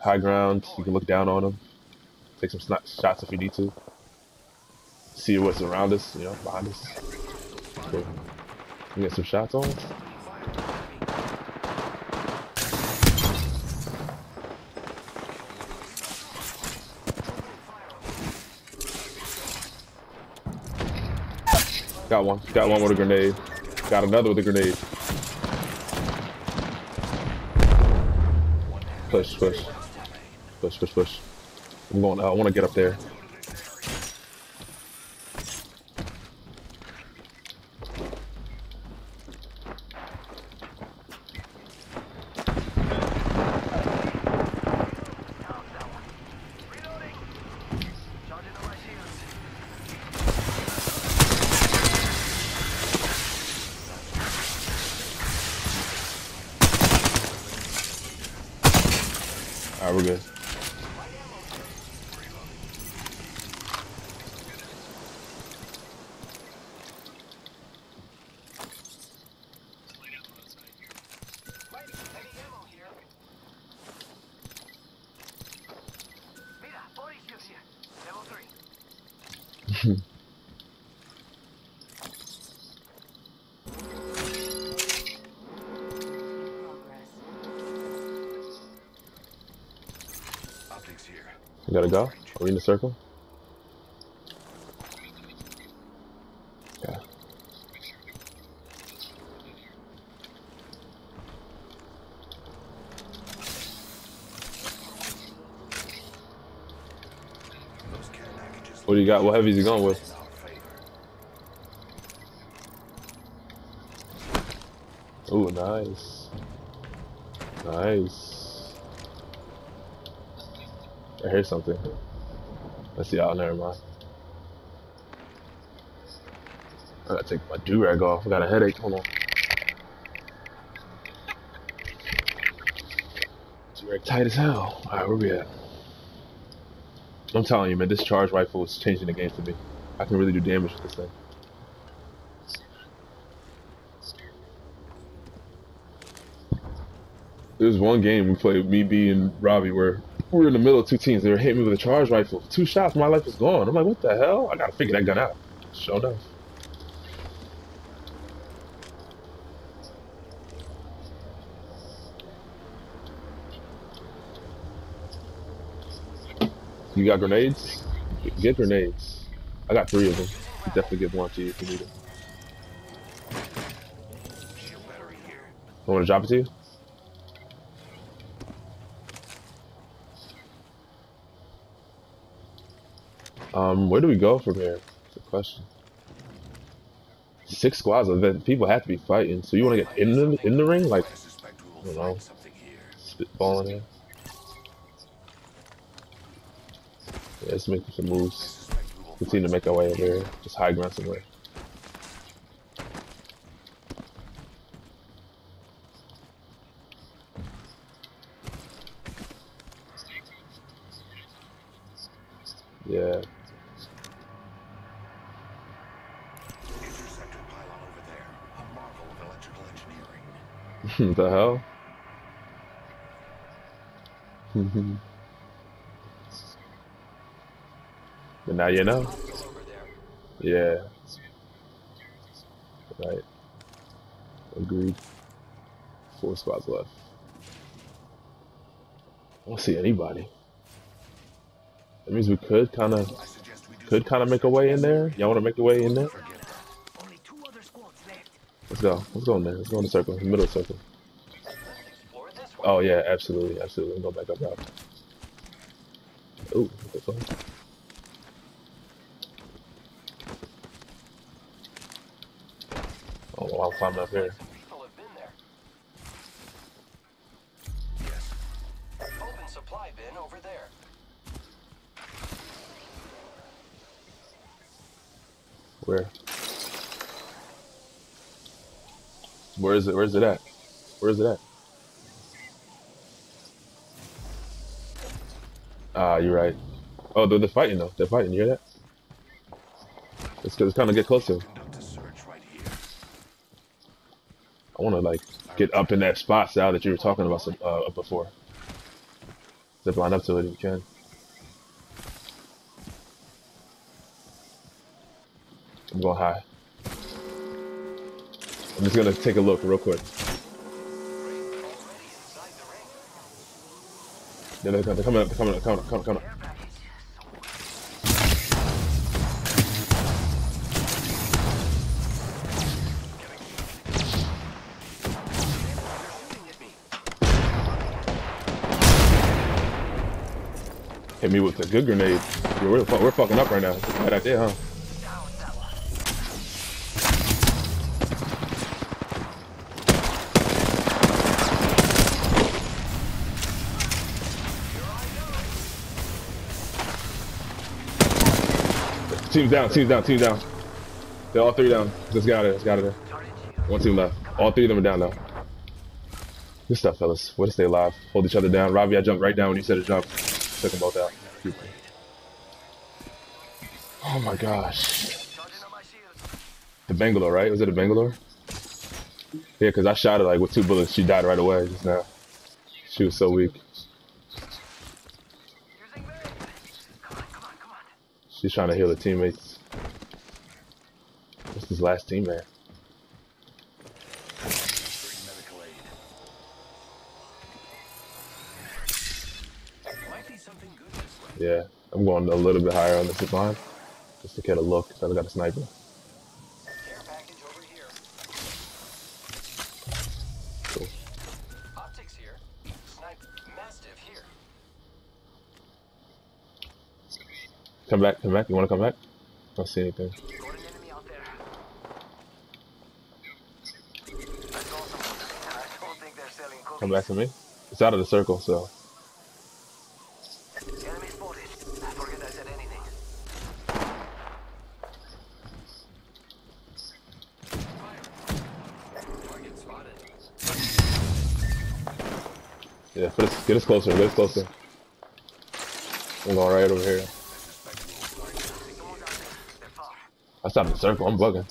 high ground. You can look down on them. Take some shots if you need to. See what's around us, you know, behind us. Cool. You get some shots on. Got one. Got one with a grenade. Got another with a grenade. Push, push. Push, push, push. I'm going, I want to get up there. Alright, we're good. Gotta go. Are we in the circle? Yeah. What do you got? What heavies you going with? Ooh, nice. Nice. I hear something. Let's see. Oh, never mind. I gotta take my do-rag off. I got a headache. Hold on. Do-rag tight as hell. Alright, where we at? I'm telling you, man, this charge rifle is changing the game for me. I can really do damage with this thing. There was one game we played, me, B, and Robbie, where we were in the middle of two teams. They were hitting me with a charge rifle. Two shots, my life is gone. I'm like, what the hell? I gotta figure that gun out. Sure enough. You got grenades? Get grenades. I got three of them. You definitely give one to you if you need it. I want to drop it to you? Um, where do we go from here? The question. Six squads of then people have to be fighting. So you want to get in the in the ring, like I don't know. spitballing here? Yeah, let's make some moves. Continue to make our way over here. Just high ground somewhere. Yeah. Interceptor pylon over there. A marvel of electrical engineering. the hell? but now you know. Yeah. Right. Agreed. Four spots left. I don't see anybody. That means we could kind of I suggest we do could kind of make a way in there. Y'all want to make a way in there? forget that. Only two other squads left. Let's go. Let's go in there. Let's go in the circle, the middle circle. Explore this way. Oh yeah, absolutely, absolutely. Go back up out. Ooh, what the fuck? Oh, I'm climbing up here. Some people have been there. Yes. Open supply bin over there. Where? Where is it? Where is it at? Where is it at? Ah, you're right. Oh, they're, they're fighting though. They're fighting. You hear that? Let's, kind of get closer. I want to like get up in that spot, Sal, that you were talking about some, uh, before. Zip line up to it if you can. I'm going high. I'm just gonna take a look real quick. Yeah, they're, they're coming up, they're coming up, coming up, coming up, coming up. Hit me with a good grenade. Yeah, we're, we're fucking up right now. Bad idea, huh? Team's down, team's down, team's down. They're all three down. Just got it, get out of there. One team left. All three of them are down now. Good stuff, fellas. Way to stay alive. Hold each other down. Robbie, I jumped right down when you said to jump. Took them both out. Oh my gosh. The Bangalore, right? Was it a Bangalore? Yeah, because I shot her like with two bullets. She died right away just now. She was so weak. Using Meg. Come on, come on, come on. She's trying to heal her teammates. What's his last teammate? This. Yeah, I'm going a little bit higher on the zip line. Just to get a look, 'cause I got a sniper. Come back, come back. You want to come back? I don't see anything. Come back to me. It's out of the circle, so. Yeah, get us closer. Get us closer. I'm going right over here. Someone down there. They're far. That's out in the circle. I'm bugging.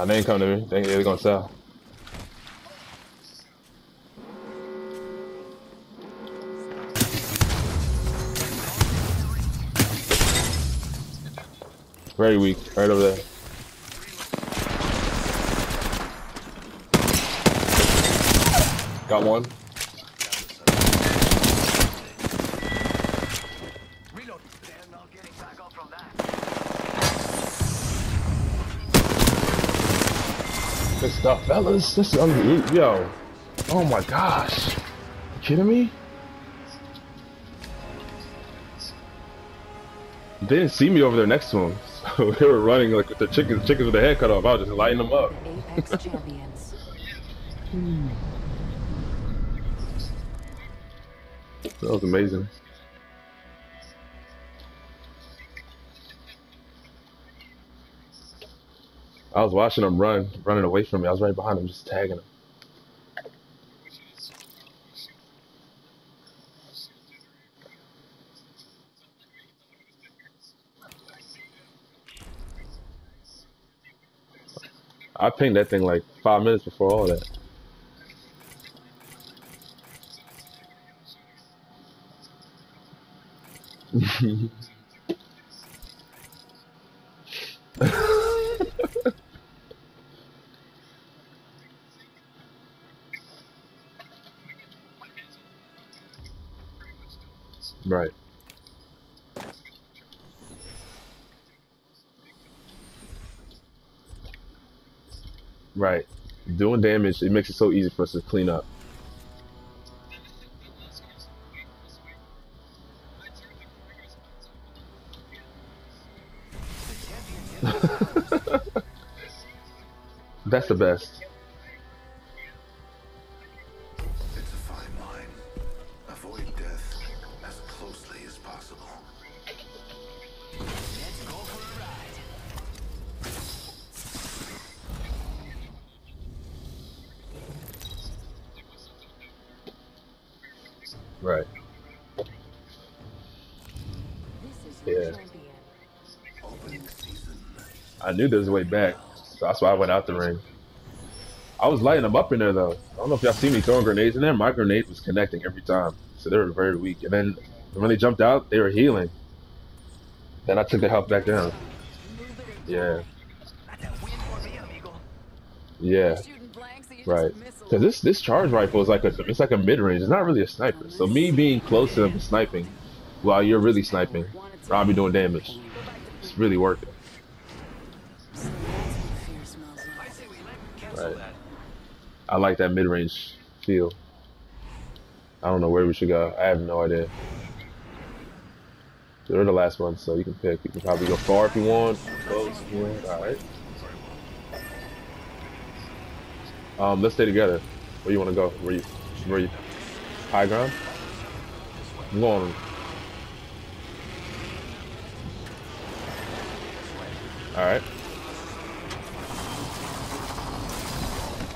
Nah, they ain't coming to me. They they're gonna sell. Very weak. Right over there. Got one. Stuff, fellas. This is unbelievable. Yo. Oh my gosh. You kidding me? They didn't see me over there next to him. So they were running like with the chickens, chickens with their head cut off. I was just lighting them up. That was amazing. I was watching him run, running away from me. I was right behind him, just tagging him. I pinged that thing like five minutes before all that. Right. Right. Doing damage, it makes it so easy for us to clean up. That's the best. Yeah. I knew there was a way back, so that's why I went out the ring. I was lighting them up in there though. I don't know if y'all see me throwing grenades in there. My grenade was connecting every time, so they were very weak. And then when they jumped out, they were healing. Then I took the health back down. Yeah, yeah, right. Because this this charge rifle is like a it's like a mid range. It's not really a sniper. So me being close to them sniping, while you're really sniping, I'll be doing damage. It's really working. Right. that. I like that mid range feel. I don't know where we should go. I have no idea. They're the last one, so you can pick. You can probably go far if you want, close if you want. All right. Um, let's stay together. Where you want to go? Where you? Where you? High ground. I'm going. All right.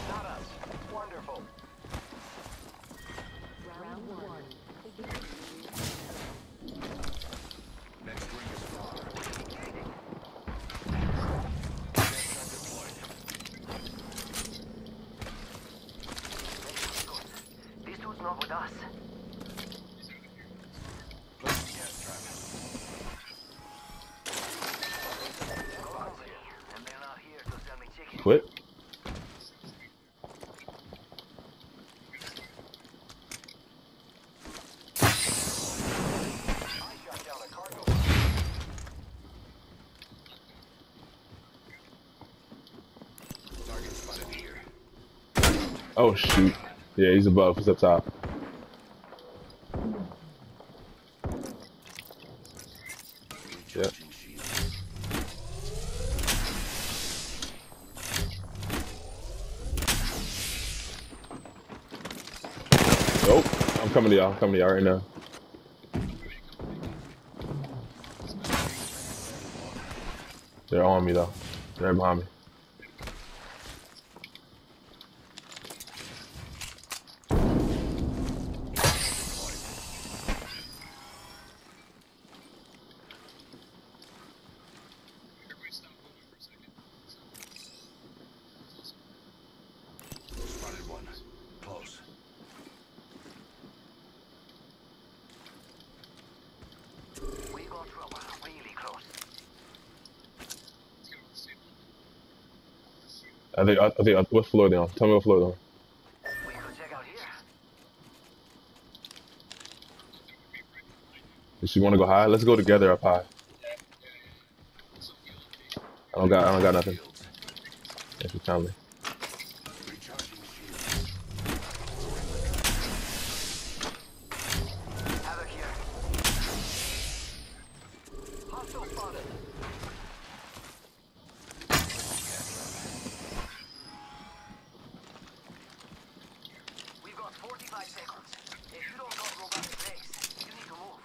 Not us. Wonderful. Round one. Next ring is far. This dude's not with us. Placing gas trap. Company, and they're not here to sell me chicken. Quit. I shot down a cargo. Target spotted here. Oh shoot. Yeah, he's above. He's up top. Recharging. Nope. I'm coming to y'all. I'm coming to y'all right now. They're on me though. They're behind me. Spotted one. Close. We got trouble. Really close. I think. I, I think. Uh, what floor they on? Tell me what floor here. If you want to go high, let's go together up high. I don't got. I don't got nothing. You tell me. Recharging shields. Havoc here. Hostile spotted. We've got 45 seconds. If you don't got robotic base, you need to move.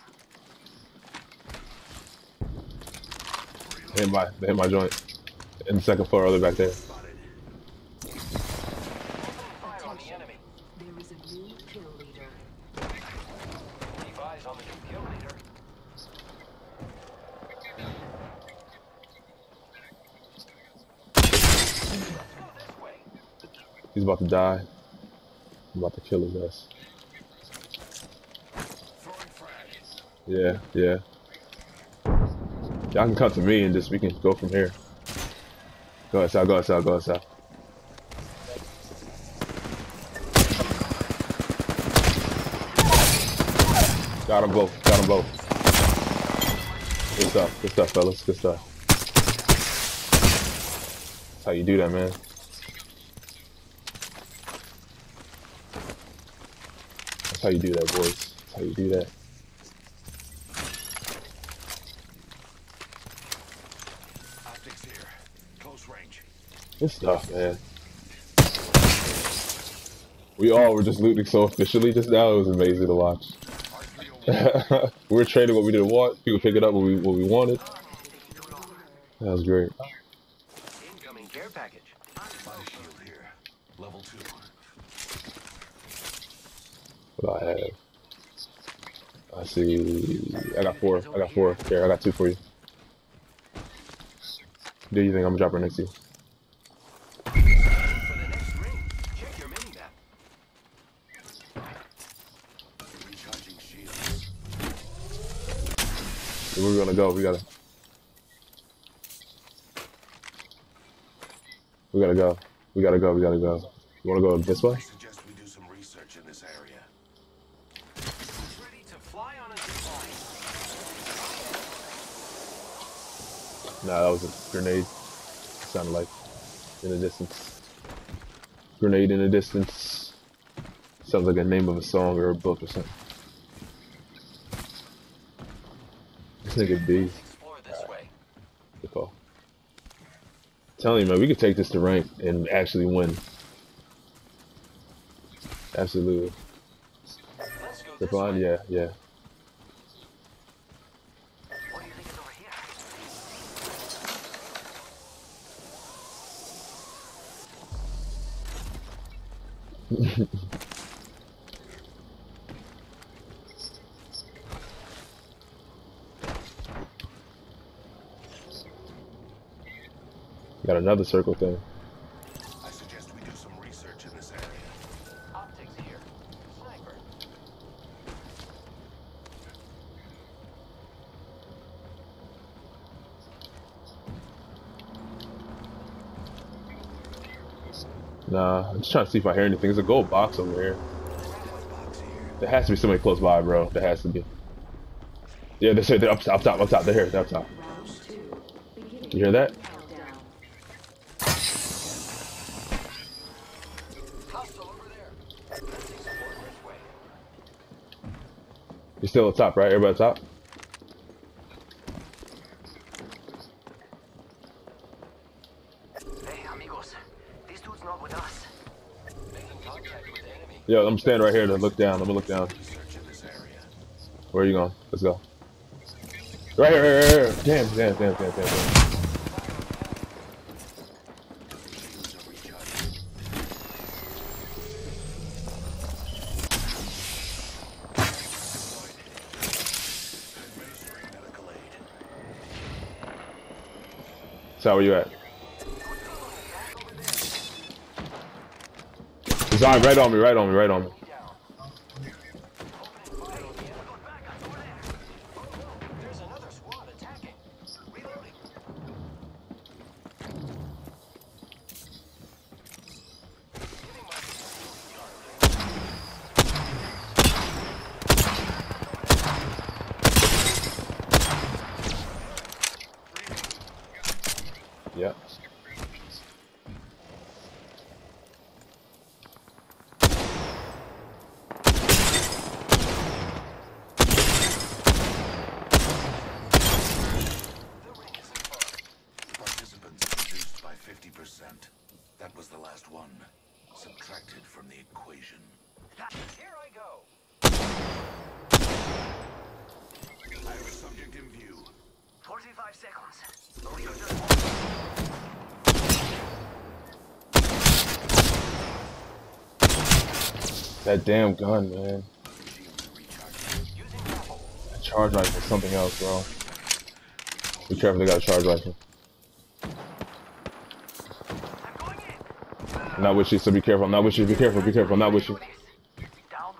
They hit my. They hit my joint. In the second floor, other back there. He's about to die. I'm about to kill his ass. Yeah, yeah. Y'all can come to me and just we can go from here. Go outside, go outside, go outside. Got them both, got them both. Good stuff, good stuff, fellas, good stuff. That's how you do that, man. That's how you do that, boys. That's how you do that. Optics here. Close range. Good stuff, man. We all were just looting so efficiently just now. It was amazing to watch. We were trading what we didn't want. People pick it up what we what we wanted. That was great. Incoming care package. Body shield here. Level two. What do I have? I see. I got four. I got four. Here, I got two for you. Do you think I'm gonna drop her next to you? For the next ring, check your mini map. Recharging shields. Where we gonna go? We gotta. We gotta go. We gotta go. We gotta go. You wanna go this way? I suggest we do some research in this area. Who's ready to fly on a zip line? Nah, that was a grenade. Sounded like in the distance. Grenade in the distance. Sounds like a name of a song or a book or something. This nigga B. Explore this way. Good call. telling you, man, we could take this to rank and actually win. Absolutely. Let's The this blind, way. yeah, yeah. What do you think is over here? Got another circle thing. I suggest we do some research in this area. Optics here. Sniper. Nah, I'm just trying to see if I hear anything. There's a gold box over here. What box here? There has to be somebody close by, bro. There has to be. Yeah, they're, they're up, up top, up top. They're here, they're up top. Round two. Beginning You hear that? countdown. Hostile over there. Let's explore this way. You're still up top, right? Everybody top? Hey, amigos. This dude's not with us. With. Yo, I'm standing right here to look down. Let me look down. Research in this area. Where are you going? Let's go. Right here, right here, right here. Damn, damn, damn, damn, damn, damn. So where you at? Design right on me, right on me, right on me. There's another squad attacking. Reloading. Giving my Yeah. The ring is confirmed. Participants reduced by 50%. That was the last one. Subtracted from the equation. Here I go. I have a subject in view. 45 seconds. The leader just That damn gun, man. That charge rifle, something else, bro. Be careful, they got a charge rifle. Not with you, so be careful. Not with you. Be careful, be careful. Not with you.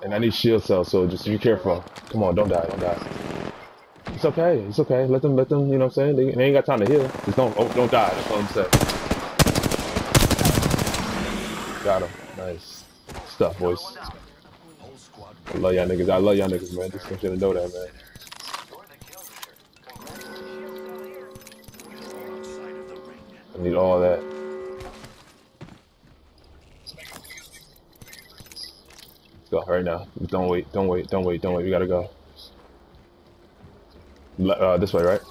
And I need shield cells, so just be careful. Come on, don't die, don't die. It's okay, it's okay. Let them, let them. You know what I'm saying? They, they ain't got time to heal. Just don't, oh, don't die. That's all I'm saying. Got him. Nice stuff, boys. I love y'all niggas. I love y'all niggas, man. Just want you to know that, man. I need all that. Let's go right now. Don't wait. Don't wait. Don't wait. Don't wait. We gotta go. Uh, this way, right?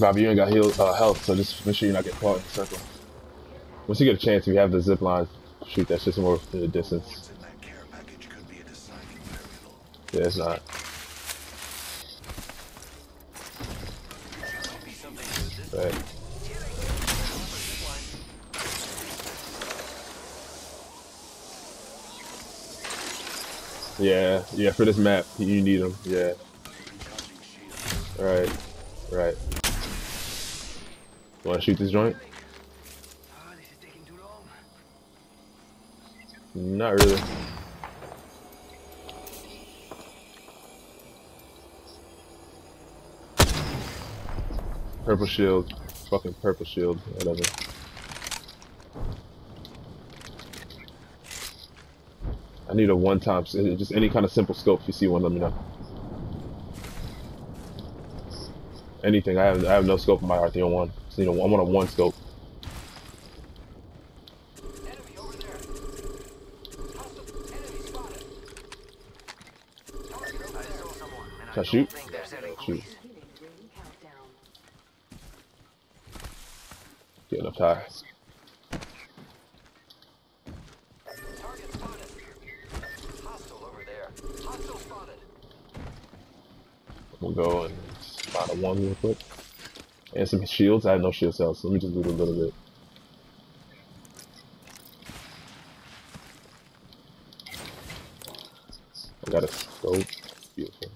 Bobby, you ain't got heal uh, health, so just make sure you're not get caught in the circle. Once you get a chance, if you have the zip line, shoot that shit more in the distance. Yeah, it's not. Right. Yeah, yeah. For this map, you need them. Yeah. Right, right. Want to shoot this joint? Ah, this. Not really. Purple shield. Fucking purple shield. Whatever. I need a one time, just any kind of simple scope. If you see one, let me know. Anything. I have I have no scope in my R-301. Just need a, I want a one scope. Can I shoot? Shoot. Getting up high. We'll go and find a one real quick. And some shields. I have no shield cells, so let me just loot a little bit. I got a scope. Beautiful.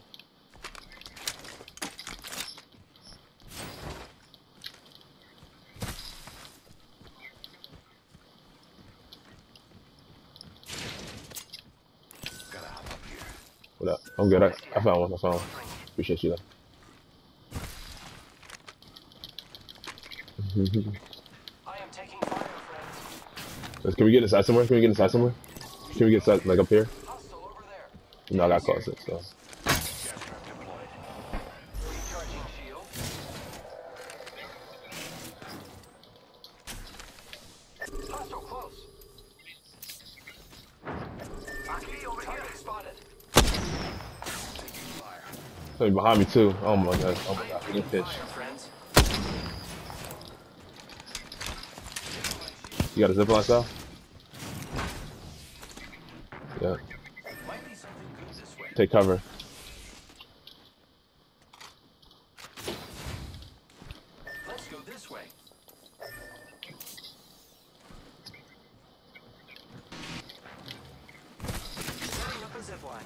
Gotta hop up here. What up? I'm good. I, I found one. I found one. Appreciate you though. I am taking fire, Can we get inside somewhere? Can we get inside somewhere? Can we get inside, like up here? No, I got close. So. Fire. Something behind me too. Oh my god. Oh my god. Getting pitch. Fire, friends. You got a zipline style? Yeah. Might be something good this way. Take cover. Let's go this way. Setting up a zip line.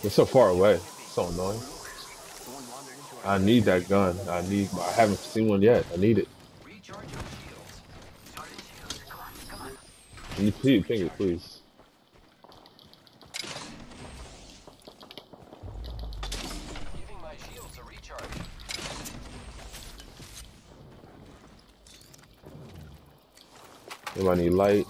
They're so far away. So annoying. Someone wandered into our I need that gun. I need. I haven't seen one yet. I need it. recharging shields. Charging shields. Come on, come on. Can you please, ping it, please? Anybody need light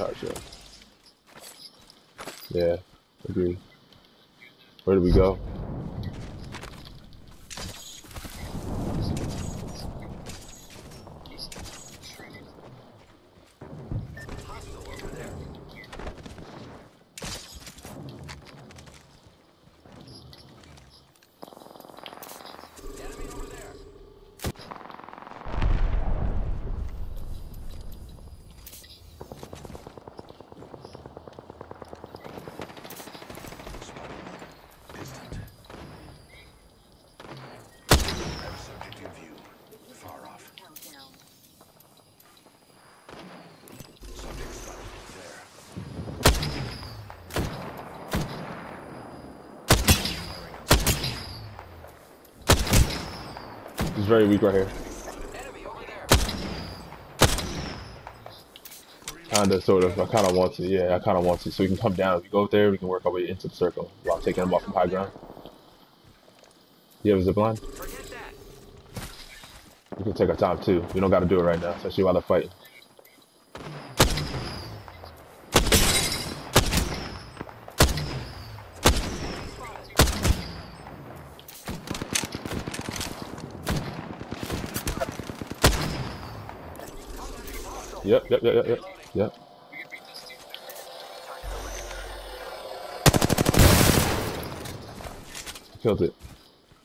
Charge up. Yeah, agree. Where do we go? Hostile over there. Enemy over there. Spotted one. Distant. Have subject in view. Far off. Countdown. Subject spotted. There. Firing on subject. He's very weak right here. Enemy over there. Kinda, sort of. I kinda want to. Yeah, I kinda want to. So we can come down. If we go up there, we can work our way into the circle while taking him off from high ground. You have a zip line? We can take our time too. We don't gotta do it right now, especially while they're fighting. yep, yep, yep, yep, yep. Killed it.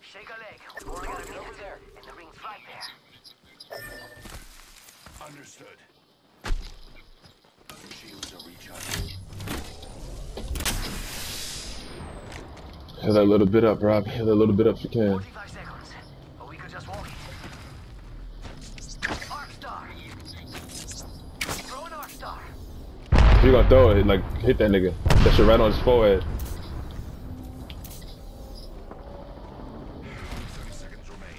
Shake a leg. We're gonna meet him there, and the ring's right there. Understood. Shields are recharging. Heal that little bit up, Rob. Hit that little bit up if you can. You gonna throw it, like hit that nigga. That shit right on his forehead. 30 seconds remain.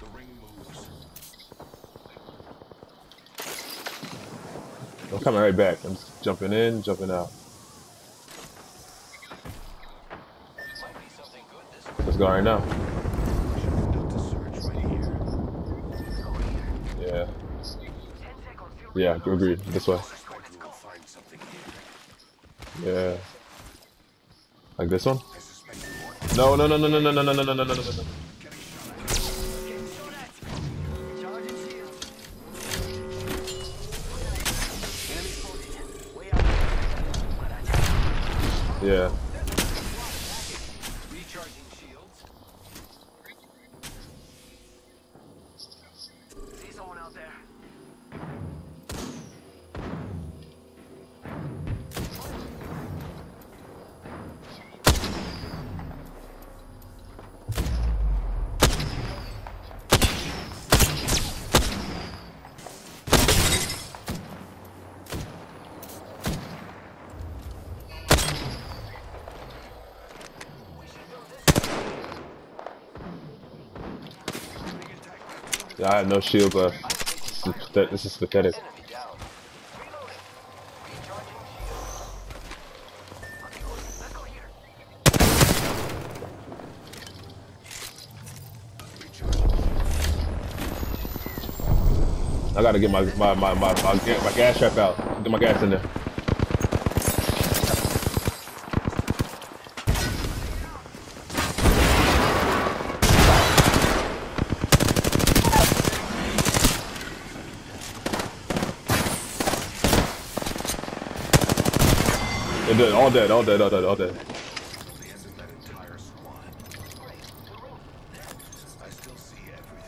The ring moves. I'm coming right back. I'm just jumping in, jumping out. Let's go right now. Yeah. 10 seconds. Feel Yeah, agreed. This way. Yeah. Like this one? No, no, no, no, no, no, no, no, no, no, no, no, no, no. Getting I have no shield left. This is, pathetic. I gotta get my my my my, my, my gas trap out. Get my gas in there. They're dead, all dead, all dead, all dead, all dead.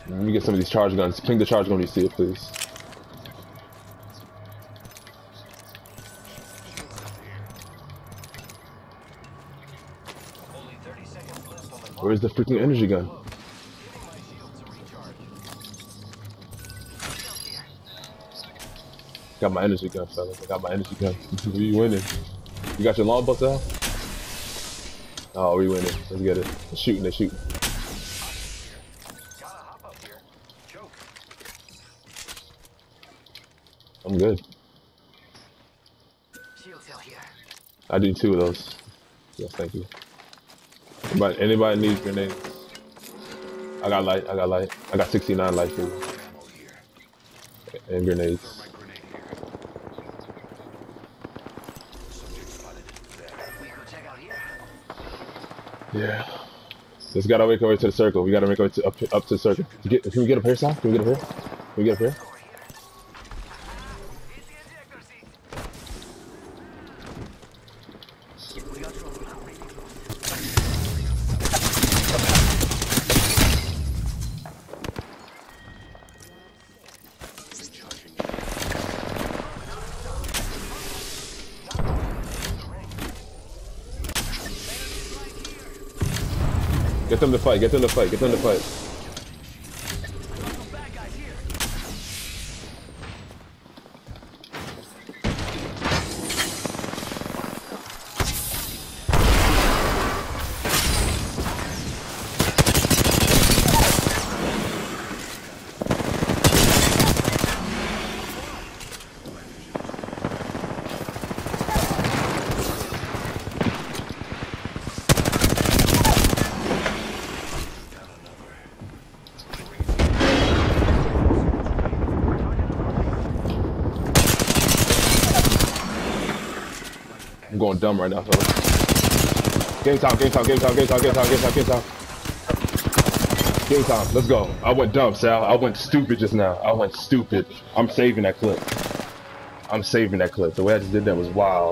Let me get some of these charge guns. Ping the charge gun when you see it, please. Only 30 seconds left on the clock. Where's the freaking energy gun? Got my energy gun, fellas. I got my energy gun. we winning. You got your long bus out? Oh, we winning. Let's get it. They're shooting, they're shooting. Gotta hop up here. Choke. I'm good. Shield cell here. I do two of those. Yes, thank you. But anybody needs grenades? I got light, I got light. I got 69 light for you. And grenades. My grenade here. Subject spotted. There. We could check out here. Yeah. Just gotta make our way to the circle. We gotta make our way to, up, up to the circle. Get, can we get up here, Sal? Can we get up here? Can we get up here? Get them to fight, get them to fight, get them to fight. I'm dumb right now, fellas. Game time, game time, game time, game time, game time, game time, game time. Game time, let's go. I went dumb, Sal. I went stupid just now. I went stupid. I'm saving that clip. I'm saving that clip. The way I just did that was wild.